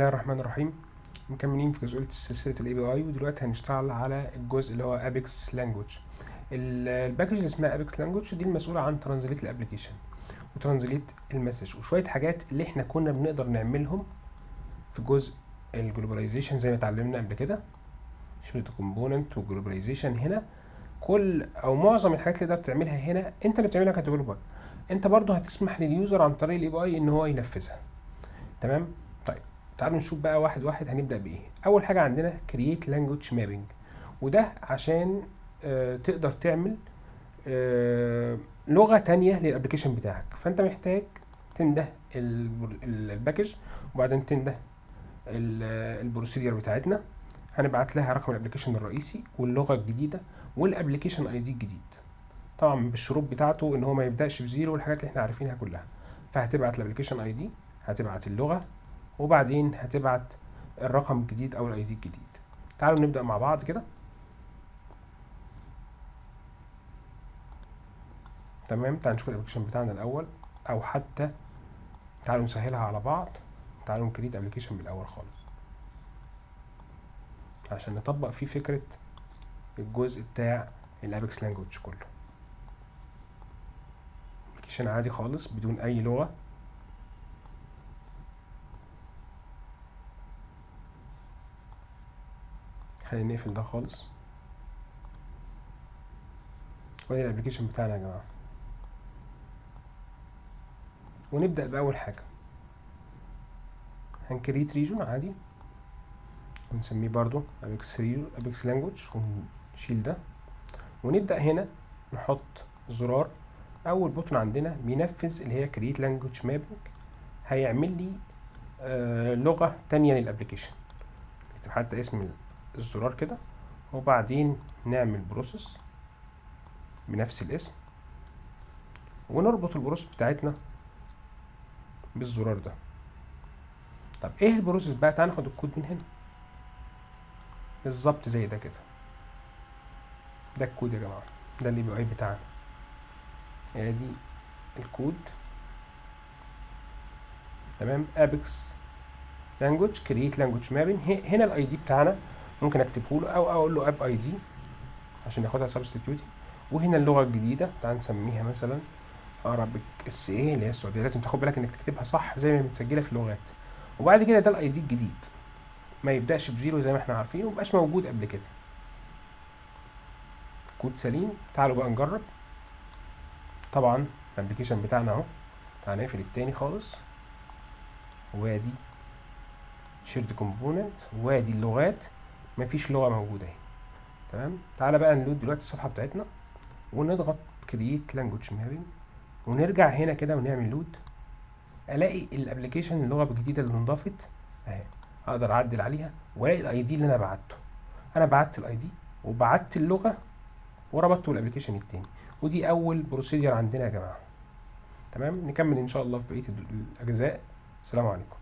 الله الرحمن الرحيم. مكملين في جزئية سلسلة ال API ودلوقتي هنشتغل على الجزء اللي هو APEX language ال package اللي اسمها APEX language دي المسؤولة عن translate ال application و translate ال message وشوية حاجات اللي إحنا كنا بنقدر نعملهم في جزء ال globalization زي ما اتعلمنا قبل كده. shared component وال globalization هنا. كل أو معظم الحاجات اللي تقدر تعملها هنا انت اللي بتعملها ك developer انت برضو هتسمح لل user عن طريق ال API إن هو ينفذها. تمام؟ تعالوا نشوف بقى واحد واحد هنبدأ بإيه. أول حاجة عندنا create language mapping. وده عشان آه تقدر تعمل آه لغة تانية لل application بتاعك. فأنت محتاج تنده ال package وبعدين تنده ال procedure بتاعتنا. هنبعت لها رقم ال application الرئيسي واللغة الجديدة وال application ID الجديد. طبعا بالشروط بتاعته إن هو ما يبدأش ب zero والحاجات اللي إحنا عارفينها كلها. فهتبعت ال application ID هتبعت اللغة وبعدين هتبعت الرقم الجديد أو ال ID الجديد. تعالوا نبدأ مع بعض كده. تمام؟ تعالوا نشوف ال application بتاعنا الأول. أو حتى تعالوا نسهلها على بعض. تعالوا ن create application من الأول خالص. عشان نطبق فيه فكرة الجزء بتاع ال APEX language كله. application عادي خالص بدون أي لغة. خلينا نقفل ده خالص. وادي ال application بتاعنا يا جماعة. ونبدأ بأول حاجة. هن create region عادي. ونسميه برضو APEX region APEX language ونشيل ده. ونبدأ هنا نحط زرار. أول button عندنا بينفذ اللي هي create language mapping هيعمل لي آه لغة تانية لل application. حتى اسم الزرار كده وبعدين نعمل process بنفس الاسم ونربط ال process بتاعتنا بالزرار ده. طب إيه ال process بقى؟ تعال ناخد الكود من هنا. بالظبط زي ده كده. ده الكود يا جماعة. ده ال API بتاعنا. ادي الكود. تمام؟ APEX language create language mapping هنا ال ID بتاعنا. ممكن اكتبه له أو أقول له app ID عشان ياخدها substitute وهنا اللغة الجديدة تعال نسميها مثلا Arabic SA اللي هي السعودية. لازم تاخد بالك إنك تكتبها صح زي ما متسجلة في اللغات. وبعد كده ده ال ID الجديد. ما يبدأش ب zero زي ما إحنا عارفين ومبقاش موجود قبل كده. كود سليم. تعالوا بقى نجرب. طبعا ال application بتاعنا أهو. تعال نقفل التاني خالص. وادي shared component وادي اللغات. مفيش لغة موجودة. اهي تمام؟ تعالى بقى ن load دلوقتي الصفحة بتاعتنا ونضغط create language mapping ونرجع هنا كده ونعمل load ألاقي ال application اللغة الجديدة اللي انضافت أهي. أقدر أعدل عليها وألاقي ال ID اللي أنا بعته. أنا بعت ال ID وبعت اللغة وربطته بال application التاني. ودي أول procedure عندنا يا جماعة. تمام؟ نكمل إن شاء الله في بقية الأجزاء. السلام عليكم.